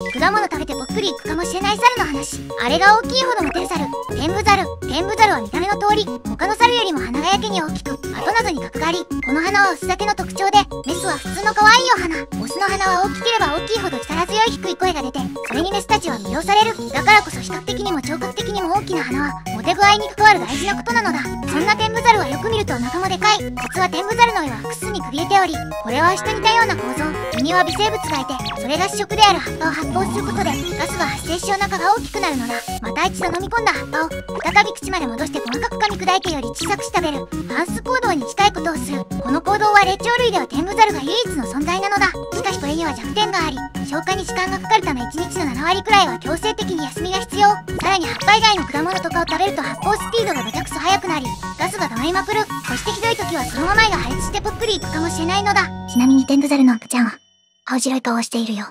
果物食べてぽっくりいくかもしれない猿の話。あれが大きいほどモテる猿。天部猿。天部猿は見た目の通り他の猿よりも鼻がやけに大きく後などに角があり。この花はオスだけの特徴でメスは普通の可愛いお花。オスの花は大き大きいほど力強い低い声が出てそれにメスたちは魅了される。だからこそ視覚的にも聴覚的にも大きな花はモテ具合に関わる大事なことなのだ。そんな天部猿はよく見るとお腹もでかい。実は天部猿の絵は複数に区切れておりこれは人に似たような構造。胃には微生物がいてそれが主食である葉っぱを発泡することでガスが発生しお腹が大きくなるのだ。また一度飲み込んだ葉っぱを再び口まで戻して細かく噛み砕いてより小さくし食べる。反ス行動に近いことをする。この行動は霊長類では天部猿が唯一の存在なのだ。しかしは弱点があり消化に時間がかかるため1日の7割くらいは強制的に休みが必要。さらに葉っぱ以外の果物とかを食べると発泡スピードがめちゃくそ速くなりガスが溜まりまくる。そしてひどい時はそのまま胃が破裂してぷっくりいくかもしれないのだ。ちなみにテングザルの赤ちゃんは青白い顔をしているよ。